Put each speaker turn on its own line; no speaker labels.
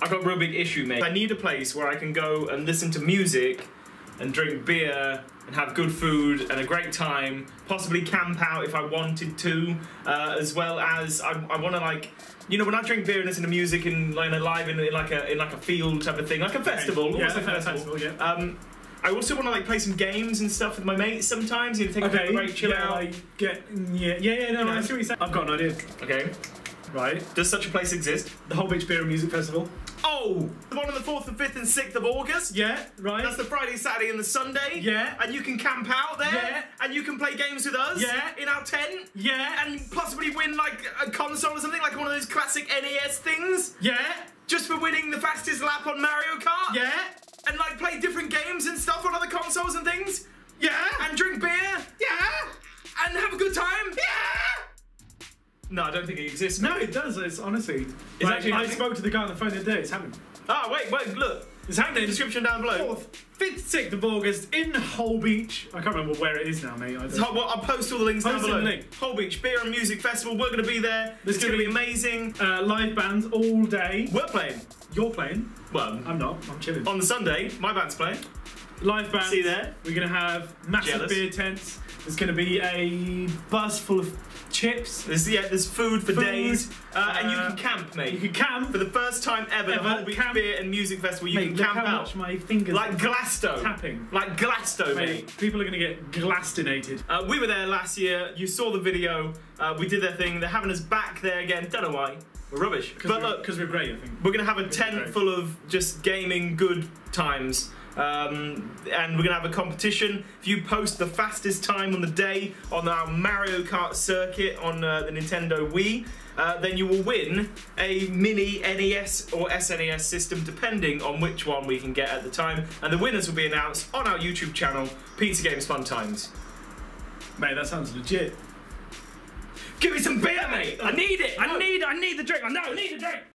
I've got a real big issue, mate. I need a place where I can go and listen to music and drink beer and have good food and a great time, possibly camp out if I wanted to, uh, as well as I, I want to like, you know, when I drink beer and listen to music in like live in, in like a in like a field type of thing, like a festival,
Yeah,
almost like a
a
festival.
festival, yeah.
Um, I also want to like play some games and stuff with my mates sometimes. You know, take a
Okay,
break, chill
yeah,
out.
I get, yeah, yeah, yeah, no? I see what you're saying. I've got an idea.
Okay.
Right.
Does such a place exist?
The Holbeach Beer and Music Festival.
Oh, the one on the fourth and fifth and sixth of August.
Yeah, right.
That's the Friday, Saturday, and the Sunday.
Yeah.
And you can camp out there.
Yeah.
And you can play games with us.
Yeah.
In our tent.
yeah,
And possibly win like a console or something, like one of those classic NES things.
yeah,
Just for winning the fastest lap on Mario Kart.
yeah,
And like play different games and stuff on other No, I don't think it exists.
No, it does. It's honestly. Like,
actually
I
happening?
spoke to the guy on the phone the other day. It's happening.
Oh, wait, wait, look.
It's happening.
Description down below.
Fourth, fifth, sixth of August in Holbeach. I can't remember where it is now, mate. I don't-
well, I'll post all the links down
Post in
below.
the link.
Holbeach Beer and Music Festival. We're going to be there.
There's
it's going to be- amazing.
Uh, live bands all day.
We're playing.
You're playing.
Well,
I'm not. I'm chilling.
on the Sunday, my band's playing.
Live bands.
See there.
We're gonna have massive
Jealous.
beer tents. There's gonna be a bus full of chips.
There's yeah, there's food for
Food,
days, uh, and you
uh,
can camp, mate.
You can camp.
for the first time ever, the
Ever,
Holbeach
camp.
Beer and Music Festival, you
Mate,
can
look
camp
how
out
much my fingers
like Glasto,
tapping.
like Glasto, mate.
Mate, people are gonna get glastinated.
Uh, we were there last year. You saw the video. Uh, we did their thing. They're having us back there again. Don't know why. We're rubbish. But look,
because we're great, I think.
We're gonna have a tent full of just gaming good times. Um, and we're gonna have a competition. If you post the fastest time on the day on our Mario Kart circuit on uh, the Nintendo Wii, uh, then you will win a mini NES or SNES system, depending on which one we can get at the time. And the winners will be announced on our YouTube channel, Pizza Games Funtimes.
Mate, that sounds legit.
Give me some beer, mate. I need it. I need. I need the drink. I know. I need the drink.